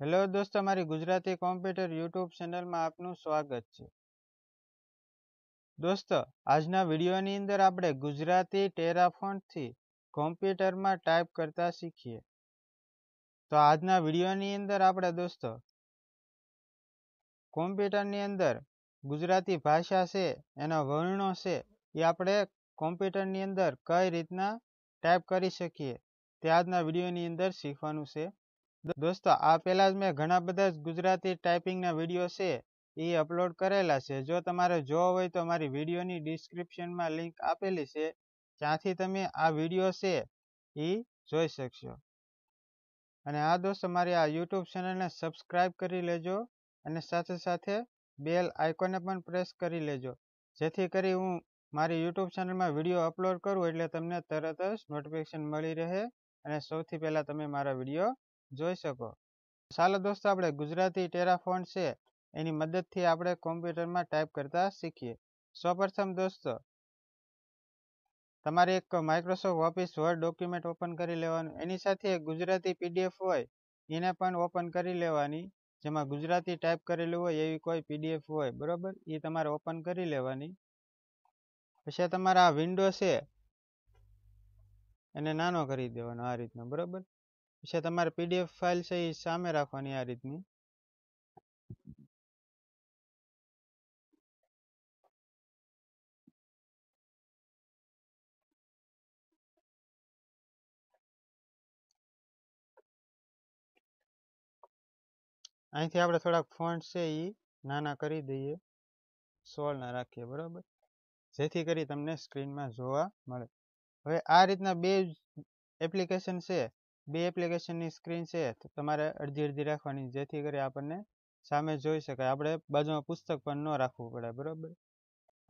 Hello દોસ્તો, મારી Gujarati computer YouTube ચેનલમાં આપનું સ્વાગત છે. દોસ્તો, આજના વિડીયોની અંદર આપણે ગુજરાતી ટેરાફોન્ટથી કોમ્પ્યુટરમાં ટાઈપ કરતા શીખીએ. તો આજના વિડીયોની અંદર આપણે દોસ્તો, કોમ્પ્યુટરની અંદર ગુજરાતી ભાષા છે, એના વર્ણો છે, એ આપણે કોમ્પ્યુટરની અંદર કઈ રીતના ટાઈપ કરી શકીએ તે આજના વિડીયોની અંદર શીખવાનું છે. દોસ્તો, આ પહેલાં જ મેં ઘણા બધા ગુજરાતી ટાઈપિંગના વીડિયો છે, એ અપલોડ કરેલા છે. જો તમારે જોવો હોય તો મારી વિડીયોની ડિસ્ક્રિપ્શનમાં લિંક આપેલી છે, ત્યાંથી તમે આ વીડિયો છે એ જોઈ શકશો. અને આ દોસ્તો, મારી આ યુટ્યુબ ચેનલને સબસ્ક્રાઈબ કરી લેજો અને સાથે સાથે બેલ આઇકોને પણ પ્રેસ કરી લેજો. જેથી કરી હું મારી યુટ્યુબ ચેનલમાં વીડિયો અપલોડ કરું એટલે તમને તરત જ નોટિફિકેશન મળી રહે અને સૌથી પહેલાં તમે મારા વીડિયો જોઈ શકો. ચાલો દોસ્તો, આપણે ગુજરાતી ટેરાફોન્ટ છે, એની મદદથી આપણે કોમ્પ્યુટરમાં ટાઈપ કરતા શીખીએ. સૌપ્રથમ દોસ્તો, તમારે એક Microsoft Office Word document open કરી લેવાનું. એની સાથે ગુજરાતી પીડીએફ હોય, એને પણ ઓપન કરી લેવાની. જેમાં ગુજરાતી ટાઈપ કરેલું હોય, એવી કોઈ પીડીએફ હોય, બરોબર? એ તમારે ઓપન કરી લેવાની. પછી તમારા આ વિન્ડો છે, એને નાનો કરી દેવાનો આ રીતનો, બરોબર? પછી તમારે પીડીએફ ફાઇલ છે એ સામે રાખવાની આ રીતની? અહીંથી આપણે થોડાક ફોન્ટ છે એ નાના કરી દઈએ. સોળના રાખીએ, બરાબર? જેથી કરી તમને સ્ક્રીનમાં જોવા મળે. હવે આ રીતના બે એપ્લિકેશન છે. બે એપ્લિકેશનની સ્ક્રીન છે તમારે અડધી અડધી રાખવાની, જેથી કરી આપણને સામે જોઈ શકાય. આપણે બાજુમાં પુસ્તક પણ ન રાખવું પડે, બરાબર?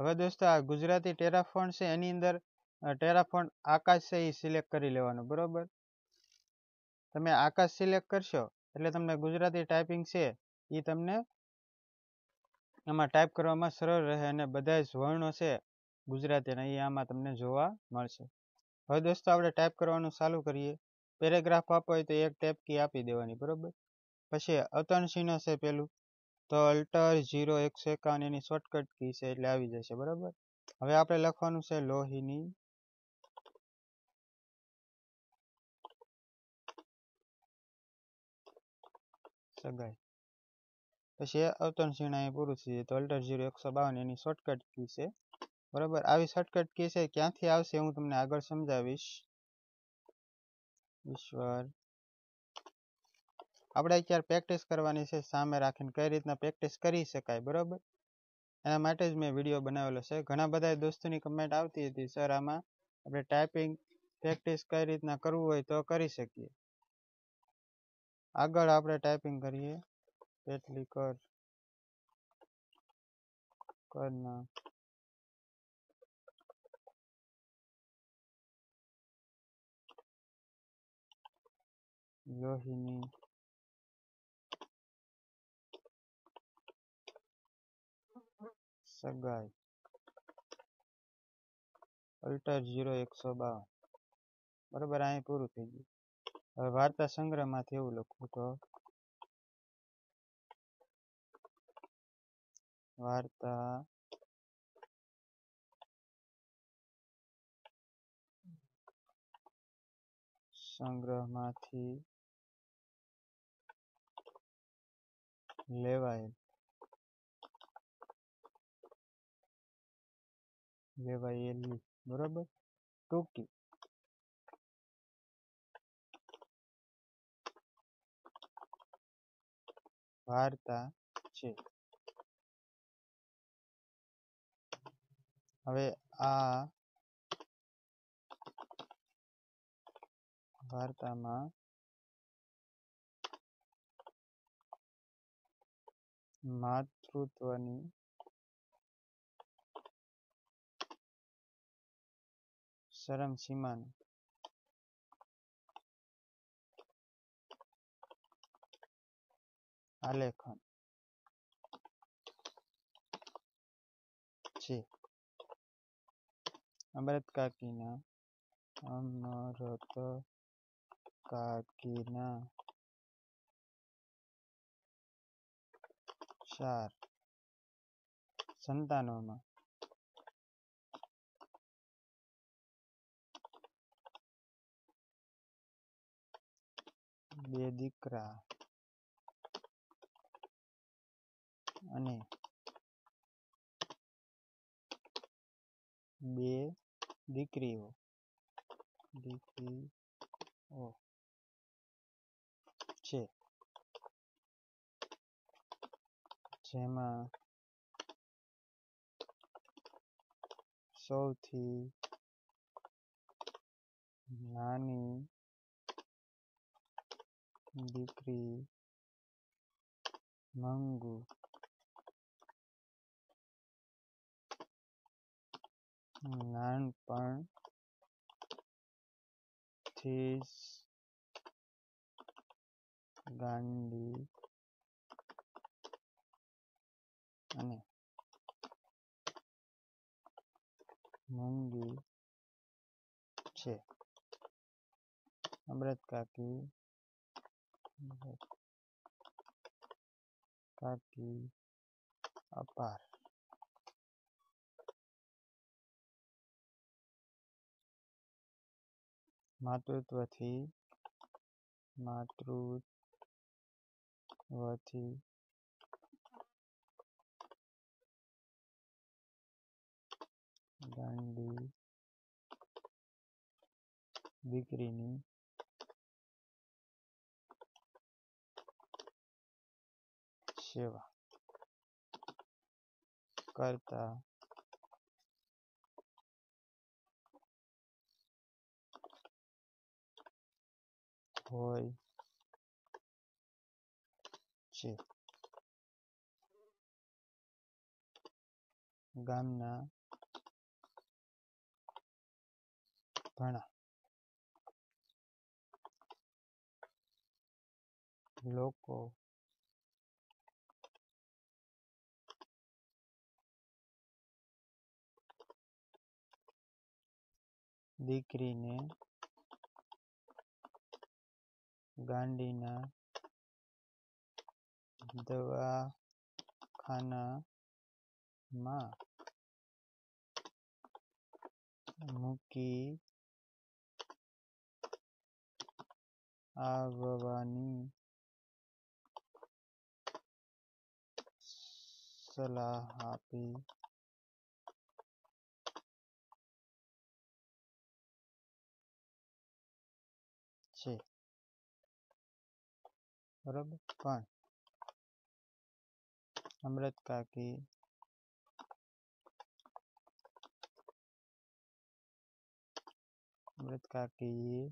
હવે દોસ્તો, આ ગુજરાતી ટેરાફોન છે, એની અંદર ટેરાફોન આકાશ છે એ સિલેક્ટ કરી લેવાનું, બરાબર? તમે આકાશ સિલેક્ટ કરશો, એટલે તમને ગુજરાતી ટાઈપિંગ છે એ તમને એમાં ટાઈપ કરવામાં સરળ રહે અને બધા જ વર્ણો છે ગુજરાતીના એ આમાં તમને જોવા મળશે. હવે દોસ્તો, આપણે ટાઈપ કરવાનું ચાલુ કરીએ. પેરેગ્રાફ આપો હોય તો એક ટેપ કી આપી દેવાની, બરોબર? પછી અતણશીનો છે પેલું? તો અલ્ટર જીરો એકસો એકાવન એની શોર્ટકટ કી છે એટલે આવી જશે, બરોબર? હવે આપણે લખવાનું છે લોહીની સગાઈ. પછી અવતરણ સિંહ અહીં પૂરું થઈ તો અલ્ટર જીરો એકસો બાવન એની શોર્ટકટ કી છે, બરોબર? આવી શોર્ટકટ કી છે, ક્યાંથી આવશે હું તમને આગળ સમજાવીશ. ઈશ્વર આપણે અત્યારે પ્રેક્ટિસ કરવાની છે, સામે રાખીને કઈ રીતના પ્રેક્ટિસ કરી શકાય, બરોબર? એના માટે જ મેં વીડિયો બનાવેલો છે. ઘણા બધા દોસ્તોની કમેન્ટ આવતી હતી સર આમાં આપણે ટાઈપિંગ પ્રેક્ટિસ કઈ રીતના કરવું હોય તો કરી શકીએ. આગળ આપણે ટાઈપિંગ કરીએ. કેટલી કર કરના લોહીની સગાઈ અલ્ટર જીરો એકસો બાવન બરોબર અહીં પૂરું થઈ ગયું હવે વાર્તા સંગ્રહમાંથી એવું લખવું તો વાર્તા સંગ્રહમાંથી લેવાયેલ લેવાયેલી બરોબર ટૂંકી વાર્તા છે હવે આ વાર્તામાં માતૃત્વની શરમ સીમાનું. આલેખન. છે. અમૃત કાકીના અમરત કાકીના ચાર સંતાનોમાં બે દીકરા અને બે દીકરીઓ. દીકરીઓ છે. જેમાં સૌથી નાની દીકરી મંગુ. નાનપણથી જ ગાંડી અને મૂંગી છે. અમૃત કાકી કાકી અપાર. માતૃત્વથી માતૃત્વથી ગાંડી દીકરીની સેવા કરતા હોય છે. ગામના ઘણા લોકો દીકરીને ગાંડીના દવાખાનામાં મૂકી આવવાની સલાહ આપી છે બરોબર પણ અમૃત કાકી અમૃત કાકી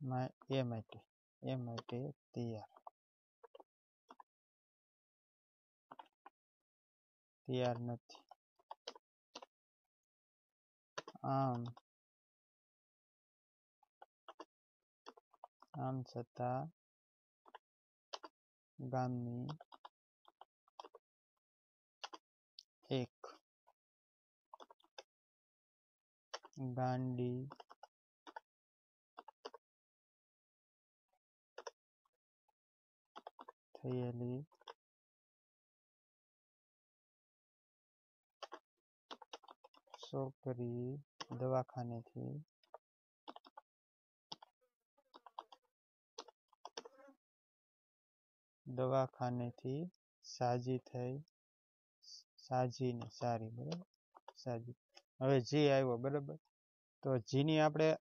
એ માટે એ માટે તૈયાર તૈયાર નથી આમ આમ છતાં ગામની એક ગાંડી થયેલી છોકરી દવાખાનેથી? દવાખાનેથી સાજી થઈ? સાજી ને સારી, બરાબર? સાજી. હવે જી આવ્યો, બરાબર? તો જીની આપણે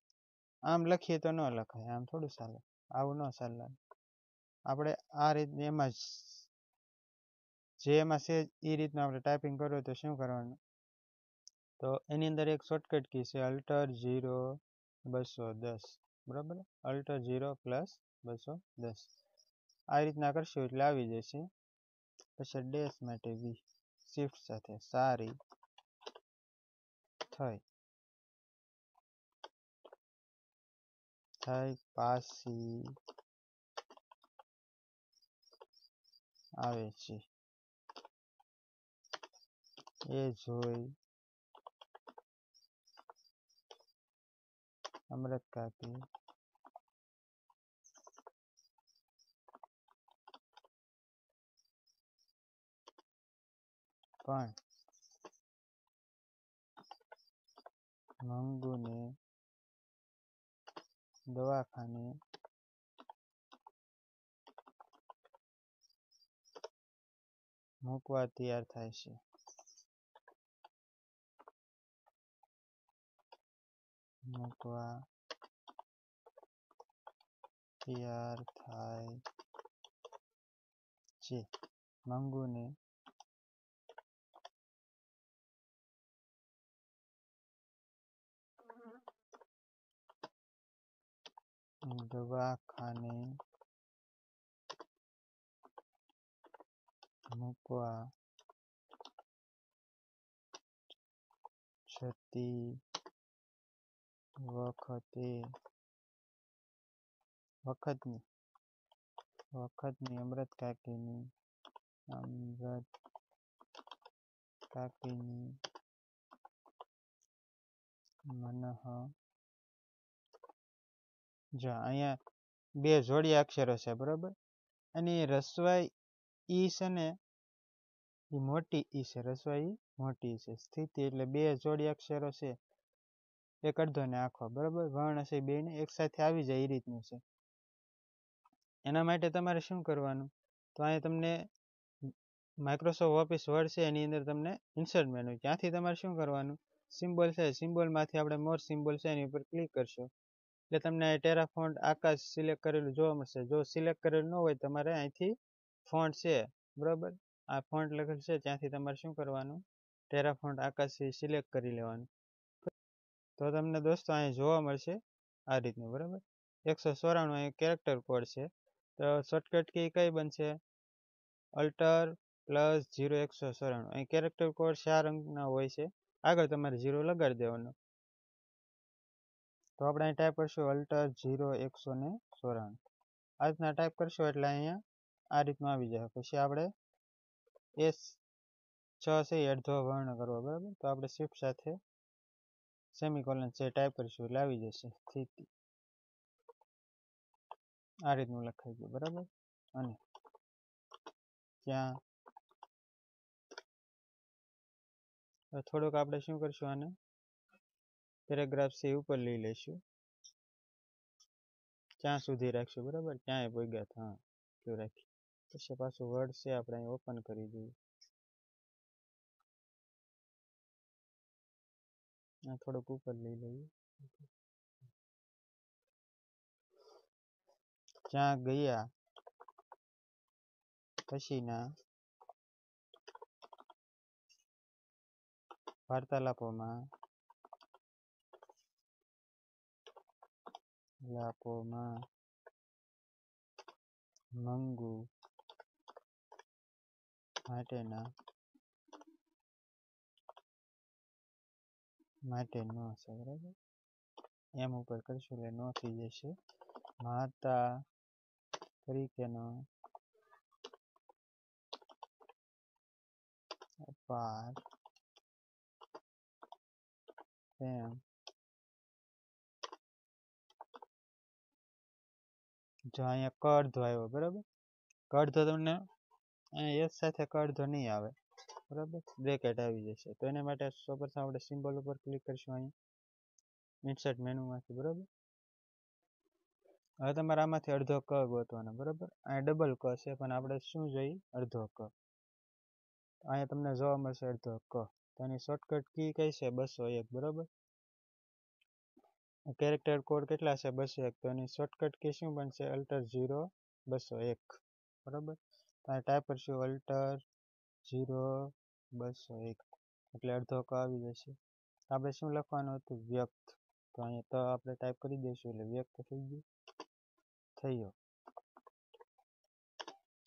આમ લખીએ તો ન લખાય, આમ થોડું ચાલે. આવું ન ચાલે. આપણે આ રીતની એમાં જ એમાં છે એ રીતનું આપણે ટાઈપિંગ કરવું તો શું કરવાનું? તો એની અંદર એક શોર્ટકટ કી છે અલ્ટર ઝીરો બસો દસ. બરાબર? અલ્ટર જીરો પ્લસ બસો દસ. આ રીતના કરશું એટલે આવી જશે. પછી ડેશ માટે વી શિફ્ટ સાથે સારી થઈ. થઈ, પાછી આવે છે. એ જોઈ. અમૃત કાકી પણ મંગુને દવાખાને મૂકવા તૈયાર થાય છે. મૂકવા તૈયાર થાય છે. મંગુને દવાખાને મૂકવા જતી વખતે વખતની વખતની અમૃત કાકીની અમૃત કાકીની મનઃ જો અહીંયા બે જોડી અક્ષરો છે બરોબર અને રસવાઈ ઈ છે ને એ મોટી ઈ છે રસવાઈ મોટી છે, સ્થિતિ એટલે બે જોડી અક્ષરો છે. એક અડધો ને આખો, બરોબર? વર્ણ છે બેને, એક સાથે આવી જાય એ રીતનું છે. એના માટે તમારે શું કરવાનું? તો અહીંયા તમને માઇક્રોસોફ્ટ ઓફિસ વર્ડ છે, એની અંદર તમને ઇન્સર્ટ મેનુ ત્યાંથી તમારે શું કરવાનું? સિમ્બોલ છે સિમ્બોલમાંથી આપણે મોર સિમ્બોલ છે, એની ઉપર ક્લિક કરશો. એટલે તમને ટેરા ફોન્ટ આકાશ સિલેક્ટ કરેલું જોવા મળશે. જો સિલેક્ટ કરેલું ન હોય તમારે અહીંથી ફોન્ટ છે, બરાબર? આ ફોન્ટ લખેલ છે, ત્યાંથી તમારે શું કરવાનું? ટેરા ફોન્ટ આકાશી સિલેક્ટ કરી લેવાનું. તો તમને દોસ્તો અહીં જોવા મળશે આ રીતનું, બરાબર? એકસો ચોરાણું અહીં કેરેક્ટર કોડ છે. તો શોર્ટકટ કી કઈ બનશે? અલ્ટર પ્લસ જીરો એકસો ચોરાણું. અહીં કેરેક્ટર કોડ ચાર અંકના હોય છે? આગળ તમારે જીરો લગાડી દેવાનો. તો આપણે અહીં ટાઈપ કરશું અલ્ટર જીરો એકસો ને ચોરાણું. આ રીતના ટાઈપ કરશું એટલે અહીંયા આ રીતનું આવી જાય પછી આપણે એસ છ છે, એ અડધો વર્ણ કરવો, બરાબર? તો આપણે શિફ્ટ સાથે સેમિકોલન છે ટાઈપ કરીશું એટલે આવી જશે, સ્થિતિ. આ રીતનું લખાઈ ગયું, બરાબર? અને ત્યાં થોડુંક આપણે શું કરશું આને? પેરેગ્રાફ સી ઉપર લઈ લઈશું. ત્યાં સુધી રાખશું, બરાબર? ક્યાંય પોગ્યા હા એટલું રાખી પછી પાછું વર્ડ છે, આપણે અહીં ઓપન કરી દઈએ થોડુંક ઉપર લઈ લઈએ. જ્યાં ગયા, પછીના વાર્તાલાપોમાં, લાપોમાં, મંગુ માટેના માટે નો છે બરાબર? એમ ઉપર કરશું એટલે નો થઈ જશે. માતા તરીકેનો અપાર પ્રેમ જો અહીંયા કડધો આવ્યો બરાબર? કડધો તમને અહીંયા એક સાથે કડધો નહીં આવે. બરાબર? બ્રેકેટ આવી જશે. તો એના માટે સૌપ્રથમ આપણે સિમ્બોલ ઉપર ક્લિક કરીશું અહીં. ઇન્સર્ટ મેનુમાંથી બરાબર? હવે તમારે આમાંથી અડધો ક ગોતવાનો, બરાબર? અહીંયા ડબલ ક છે, પણ આપણે શું જોઈએ? અડધો ક. અહીંયા તમને જોવા મળશે અડધો ક. તો એની શોર્ટકટ કી કઈ છે? બસો એક, બરાબર? કેરેક્ટર કોડ કેટલા છે? બસો એક. તો એની શોર્ટકટ કી શું બનશે? અલ્ટર ઝીરો બસો એક. બરાબર? તો ટાઈપ કરશું અલ્ટર ઝીરો બસો એક. એટલે અડધો ક આવી જશે. આપણે શું લખવાનું હતું? વ્યક્ત. તો અહીંયા તો આપણે ટાઈપ કરી દઈશું એટલે વ્યક્ત થઈ ગયું. થઈ ગયો.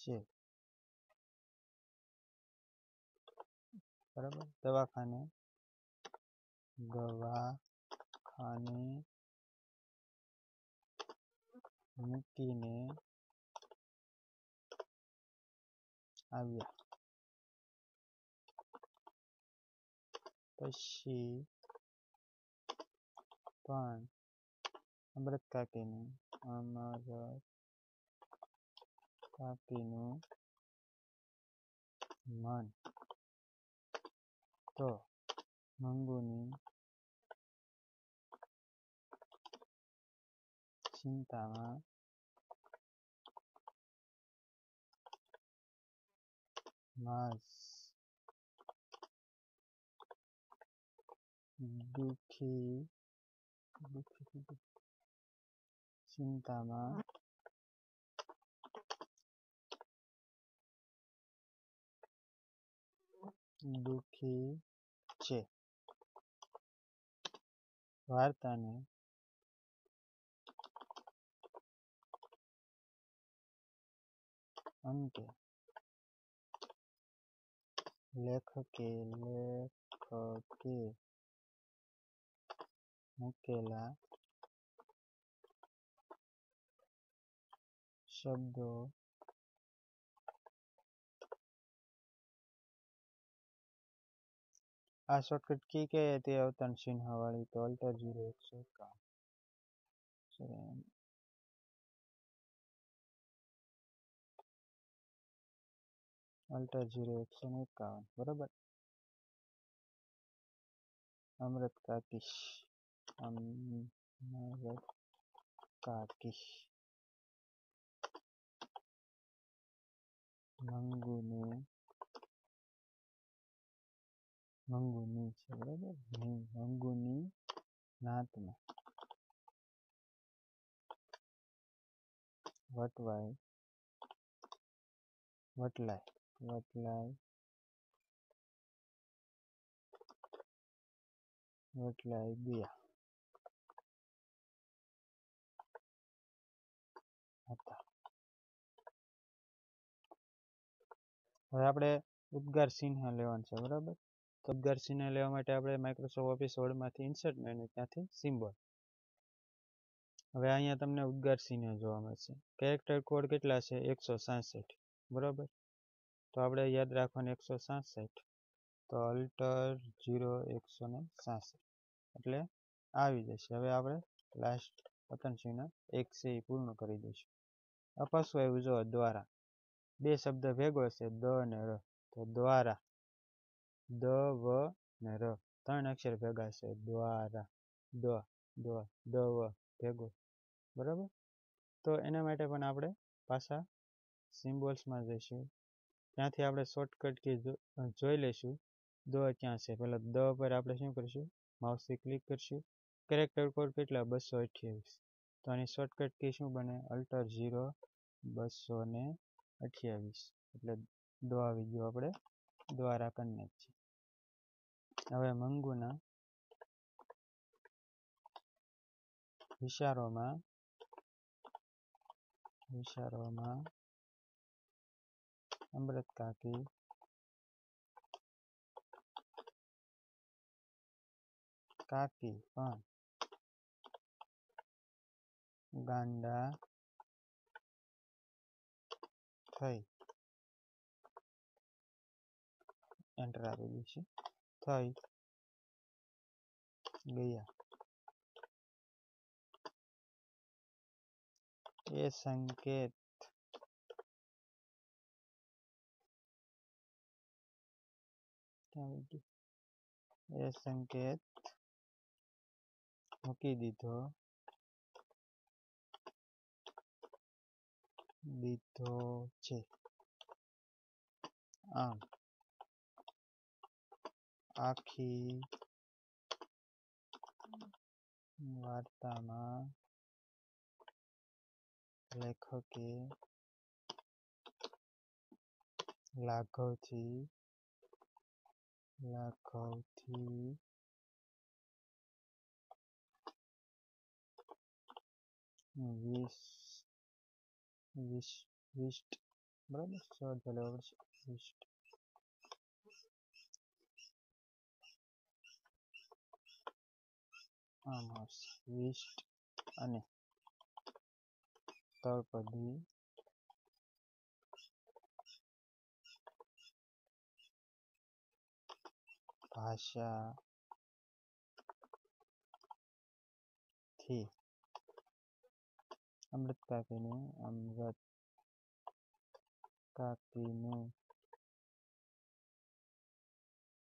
છે. બરાબર? દવાખાને. દવાખાને મૂકીને આવ્યા પછી પણ અમૃત કાકીનું અમરત કાકીનું મન તો મંગુની ચિંતામાં માસ દુઃખી દુઃખી ચિંતામાં દુખી છે. વાર્તાને અંતે લેખકે લેખકે મૂકેલા શબ્દો આ શોર્ટકટ કી કે તે અવતરણ ચિહ્ન વાળી તો અલ્ટર જીરો એકસો એકાવન અલ્ટર જીરો એકસો ને એકાવન બરાબર? અમૃત કાકીશ. અમૃત કાકીશ. મંગુને. મંગુની છે, બરાબર? મંગુની નાતમાં વટવાય. વટલાય. વટલાય not like હતા હવે આપણે ઉદ્ગાર ચિહ્ન લેવાનું છે, બરાબર? તો ઉદ્ગાર ચિહ્ન લેવા માટે આપણે માઇક્રોસોફ્ટ ઓફિસ વર્ડમાંથી ઇન્સર્ટ મેનુ ત્યાંથી સિમ્બોલ હવે અહીંયા તમને ઉદ્ગાર ચિહ્ન જોવા મળશે. કેરેક્ટર કોડ કેટલા છે? એકસો સાસઠ. બરાબર? તો આપણે યાદ રાખવાનું એકસો સાસઠ. તો અલ્ટર જીરો એકસો ને સાસઠ. એટલે આવી જશે. હવે આપણે લાસ્ટ પતનસિંહના એક પૂર્ણ કરી દઈશું. અપાસું આવ્યું જો દ્વારા. બે શબ્દ ભેગો છે દ ને ર. તો દ્વારા. દ, વ ને ર. ત્રણ અક્ષર ભેગા છે. દ્વારા. દ દ દ, વ ભેગો. બરાબર? તો એના માટે પણ આપણે પાછા સિમ્બોલ્સમાં જઈશું. ત્યાંથી આપણે શોર્ટકટ કી જોઈ લઈશું. દ ક્યાં છે? પહેલાં દ પર આપણે શું કરીશું? માઉસથી ક્લિક કરીશું. કેરેક્ટર કોડ કેટલા? બસો અઠ્યાવીસ. તો આની શોર્ટકટ કી શું બને? અલ્ટર ઝીરો બસો ને અઠ્યાવીસ. એટલે દો આવી ગયો આપણે. દ્વારા જ છે. હવે મંગુના વિચારોમાં વિચારોમાં અમૃત કાકી કાકી પણ ગાંડા થઈ એન્ટર આપી દઈશું થઈ ગયા એ સંકેત એ સંકેત મૂકી દીધો દીધો છે આમ આખી વાર્તામાં લેખકે લાઘવથી લાઘવથી વીસ વીસ વિસ્ટ બરાબર શોર્ટ લેવા પડશે વિસ્ટ આમ આવશે વિસ્ટ અને તળપદી ભાષા થી અમૃત કાકીનું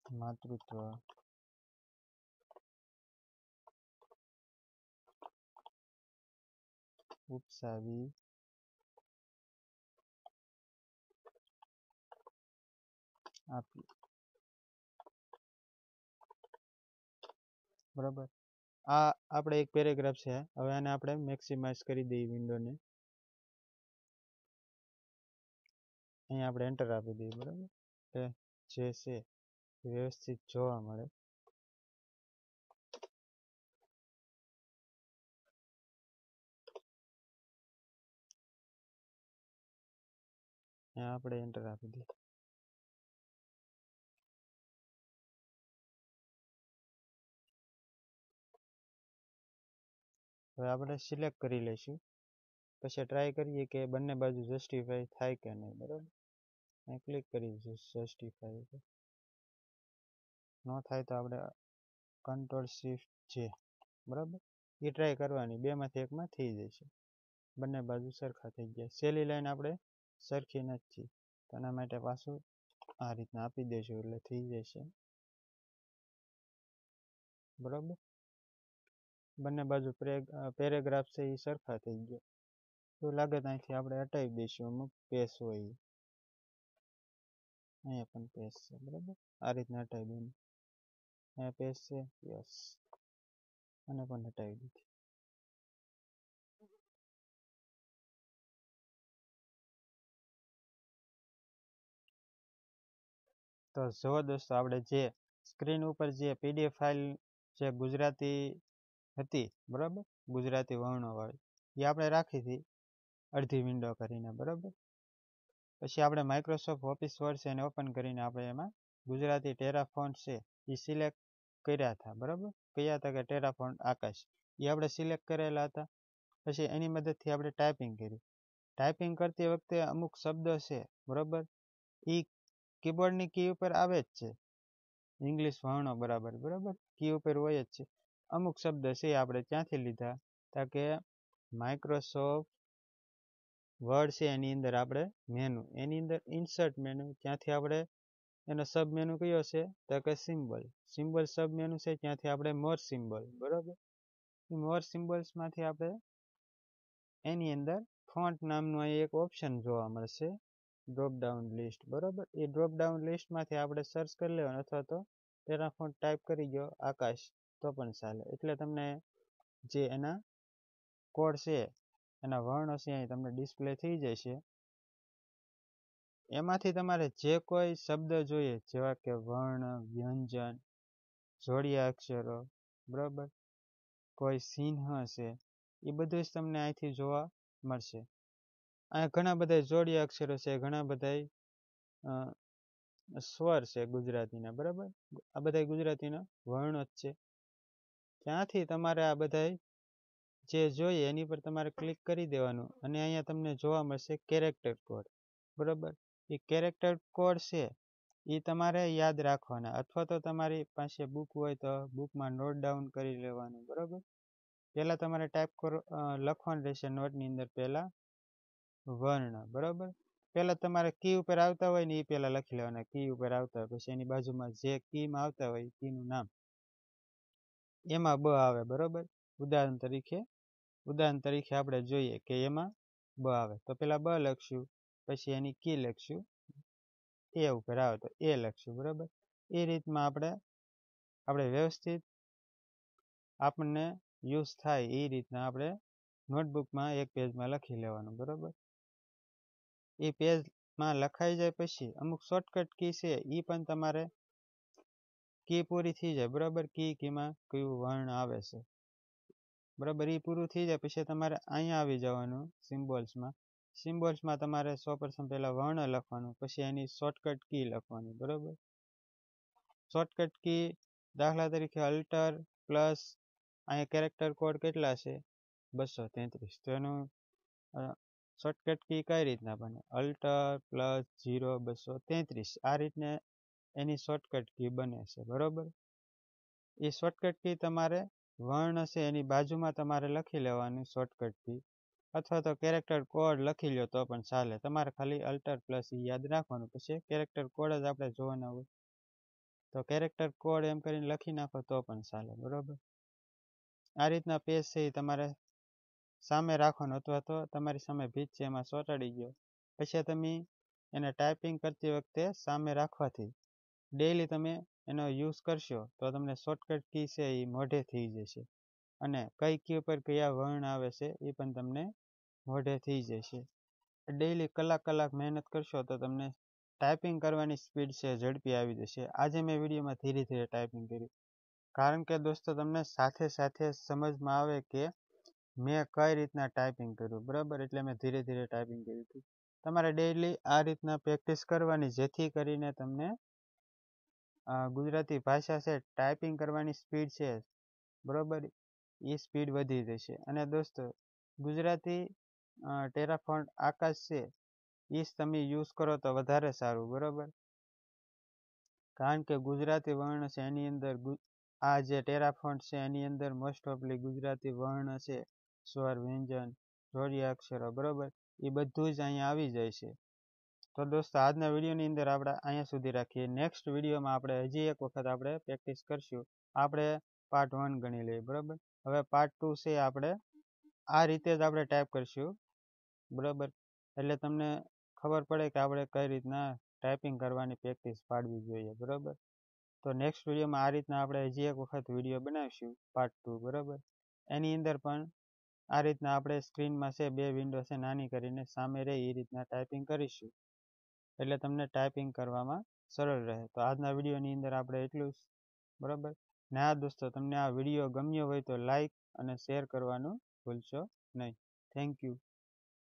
માતૃત્વ ઉપસાવી આપી બરાબર. આ આપણે એક પેરેગ્રાફ છે. હવે આને આપણે મેક્સિમાઇઝ કરી દઈએ વિન્ડોને અહીંયા આપણે એન્ટર આપી દઈએ, બરાબર? કે જે છે વ્યવસ્થિત જોવા મળે. આપણે એન્ટર આપી દઈએ. હવે આપણે સિલેક્ટ કરી લઈશું. પછી ટ્રાય કરીએ કે બંને બાજુ જસ્ટિફાય થાય કે નહીં, બરાબર? ક્લિક કરી જસ્ટિફાઈ જસ્ટિફાય ન થાય તો આપણે કંટ્રોલ શિફ્ટ છે બરાબર? એ ટ્રાય કરવાની, બેમાંથી એકમાં થઈ જશે. બંને બાજુ સરખા થઈ ગયા. સેલી લાઈન આપણે સરખી નથી. એના માટે પાછું આ રીતના આપી દઈશું એટલે થઈ જશે. બરાબર? બંને બાજુ પેરેગ્રાફ છે એ સરખા થઈ ગયા. એવું લાગે તો અહીંથી આપણે હટાવી દઈશું, અમુક પેસ હોય. અહીંયા પણ પેસ છે, બરાબર? આ રીતના હટાવી દઈએ અહીંયા પેસ છે? યસ. અને પણ હટાવી દીધી. તો જુઓ દોસ્તો, આપણે જે સ્ક્રીન ઉપર જે પીડીએફ ફાઇલ, જે ગુજરાતી હતી, બરાબર? ગુજરાતી વર્ણોવાળી. એ આપણે રાખી હતી, અડધી વિન્ડો કરીને, બરાબર? પછી આપણે માઇક્રોસોફ્ટ ઓફિસ વર્ડ છે એને ઓપન કરીને આપણે એમાં ગુજરાતી ટેરાફોન છે એ સિલેક્ટ કર્યા હતા, બરાબર? કયા હતા કે ટેરાફોન આકાશ. એ આપણે સિલેક્ટ કરેલા હતા. પછી એની મદદથી આપણે ટાઈપિંગ કરી. ટાઈપિંગ કરતી વખતે અમુક શબ્દ છે, બરાબર? એ કીબોર્ડની કી ઉપર આવે જ છે. ઇંગ્લિશ વર્ણો બરાબર બરાબર? કી ઉપર હોય જ છે. અમુક શબ્દ છે આપણે ક્યાંથી લીધા? તા કે માઇક્રોસોફ્ટ વર્ડ છે એની અંદર આપણે મેનુ એની અંદર ઇન્સર્ટ મેનુ ત્યાંથી આપણે એનો સબ મેનુ કયો છે? તો કે સિમ્બલ સિમ્બલ સબ મેનુ છે, ત્યાંથી આપણે મોર સિમ્બલ બરાબર? મોર સિમ્બલ્સમાંથી આપણે એની અંદર ફોન્ટ નામનું અહીં એક ઓપ્શન જોવા મળશે. ડ્રોપ ડાઉન લિસ્ટ બરાબર? એ ડ્રોપડાઉન લિસ્ટમાંથી આપણે સર્ચ કરી લેવાનું અથવા તો તેના ફોન્ટ ટાઈપ કરી ગયો આકાશ. તો પણ ચાલે. એટલે તમને જે એના કોડ છે, એના વર્ણો છે અહીં તમને ડિસ્પ્લે થઈ જશે. એમાંથી તમારે જે કોઈ શબ્દ જોઈએ, જેવા કે વર્ણ, વ્યંજન, જોડિયા અક્ષરો, બરાબર? કોઈ ચિહ્ન છે એ બધું જ તમને અહીંથી જોવા મળશે. અહીંયા ઘણા બધા જોડિયા અક્ષરો છે, ઘણા બધા સ્વર છે ગુજરાતીના, બરાબર? આ બધા ગુજરાતીના વર્ણો જ છે. ત્યાંથી તમારે આ બધા જે જોઈએ એની પર તમારે ક્લિક કરી દેવાનું અને અહીંયા તમને જોવા મળશે કેરેક્ટર કોડ. બરાબર? એ કેરેક્ટર કોડ છે એ તમારે યાદ રાખવાના. અથવા તો તમારી પાસે બુક હોય તો બુકમાં નોટ ડાઉન કરી લેવાનું. બરાબર? પહેલાં તમારે ટાઈપ કરો લખવાનું રહેશે નોટની અંદર પહેલાં વર્ણ. બરાબર? પહેલાં તમારે કી ઉપર આવતા હોય ને એ પહેલાં લખી લેવાના. કી ઉપર આવતા હોય. પછી એની બાજુમાં જે કીમાં આવતા હોય કીનું નામ. એમાં બ આવે, બરોબર? ઉદાહરણ તરીકે ઉદાહરણ તરીકે આપણે જોઈએ કે એમાં બ આવે. તો પેલા બ લખશું, પછી એની કી લખશું, એ ઉપર આવે તો એ લખશું, બરાબર? એ રીતમાં આપણે આપણે વ્યવસ્થિત આપણને યુઝ થાય એ રીતના આપણે નોટબુકમાં એક પેજમાં લખી લેવાનું, બરાબર? એ પેજમાં લખાઈ જાય પછી અમુક શોર્ટકટ કી છે એ પણ તમારે કી પૂરી થઈ જાય, બરાબર? કી કીમાં કયું વર્ણ આવે છે? બરાબર? એ પૂરું થઈ જાય, પછી તમારે અહીંયા આવી જવાનું સિમ્બોલ્સમાં. સિમ્બોલ્સમાં તમારે સો પ્રથમ પહેલાં વર્ણ લખવાનું, પછી એની શોર્ટકટ કી લખવાની, બરાબર? શોર્ટકટ કી દાખલા તરીકે અલ્ટર પ્લસ અહીંયા કેરેક્ટર કોડ કેટલા છે? બસો તેત્રીસ. તો એનું શોર્ટકટ કી કઈ રીતના બને? અલ્ટર પ્લસ જીરો બસો તેત્રીસ. આ રીતને એની શોર્ટકટ કી બને છે, બરોબર? એ શોર્ટકટ કી તમારે વર્ણ છે એની બાજુમાં તમારે લખી લેવાની શોર્ટકટ કી અથવા તો કેરેક્ટર કોડ લખી લો તો પણ ચાલે. તમારે ખાલી અલ્ટર પ્લસ યાદ રાખવાનું. પછી કેરેક્ટર કોડ જ આપણે જોવાના હોય. તો કેરેક્ટર કોડ એમ કરીને લખી નાખો તો પણ ચાલે, બરોબર? આ રીતના પેજ છે એ તમારે સામે રાખવાનો. અથવા તો તમારી સામે ભીત છે, એમાં ચોંટાડી ગયો. પછી તમે એને ટાઈપિંગ કરતી વખતે સામે રાખવાથી ડેઈલી તમે એનો યુઝ કરશો, તો તમને શોર્ટકટ કી છે એ મોઢે થઈ જશે. અને કઈ કી ઉપર કયા વર્ણ આવે છે એ પણ તમને મોઢે થઈ જશે. ડેઈલી કલાક કલાક મહેનત કરશો તો તમને ટાઈપિંગ કરવાની સ્પીડ છે ઝડપી આવી જશે. આજે મેં વિડીયોમાં ધીરે ધીરે ટાઈપિંગ કર્યું. કારણ કે દોસ્તો તમને સાથે સાથે સમજમાં આવે કે મેં કઈ રીતના ટાઈપિંગ કર્યું, બરાબર? એટલે મેં ધીરે ધીરે ટાઈપિંગ કર્યું હતું. તમારે ડેઈલી આ રીતના પ્રેક્ટિસ કરવાની જેથી કરીને તમને ગુજરાતી ભાષા છે ટાઈપિંગ કરવાની સ્પીડ છે, બરાબર? એ સ્પીડ વધી જશે. અને દોસ્તો, ગુજરાતી ટેરાફોન્ટ આકાશ છે એ તમે યુઝ કરો તો વધારે સારું, બરાબર? કારણ કે ગુજરાતી વર્ણ છે એની અંદર આ જે ટેરાફોન્ટ છે એની અંદર મોસ્ટ ઓફલી ગુજરાતી વર્ણ છે. સ્વર, વ્યંજન જોડિયા અક્ષરો, બરાબર? એ બધું જ અહીંયા આવી જાય છે. તો દોસ્તો, આજના વિડીયોની અંદર આપણે અહીંયા સુધી રાખીએ. નેક્સ્ટ વિડીયોમાં આપણે હજી એક વખત આપણે પ્રેક્ટિસ કરશું. આપણે પાર્ટ વન ગણી લઈએ, બરાબર? હવે પાર્ટ ટુ છે આપણે આ રીતે જ આપણે ટાઈપ કરશું, બરાબર? એટલે તમને ખબર પડે કે આપણે કઈ રીતના ટાઈપિંગ કરવાની પ્રેક્ટિસ પાડવી જોઈએ, બરાબર? તો નેક્સ્ટ વિડીયોમાં આ રીતના આપણે હજી એક વખત વીડિયો બનાવીશું પાર્ટ ટુ બરાબર? એની અંદર પણ આ રીતના આપણે સ્ક્રીનમાં છે, બે વિન્ડો છે, નાની કરીને સામે રહે એ રીતના ટાઈપિંગ કરીશું. એટલે તમને ટાઈપિંગ કરવામાં સરળ રહે. તો આજના વિડીયોની અંદર આપણે એટલું જ, બરાબર? ને આ દોસ્તો, તમને આ વીડિયો ગમ્યો હોય તો લાઈક અને શેર કરવાનું ભૂલશો નહીં. Thank you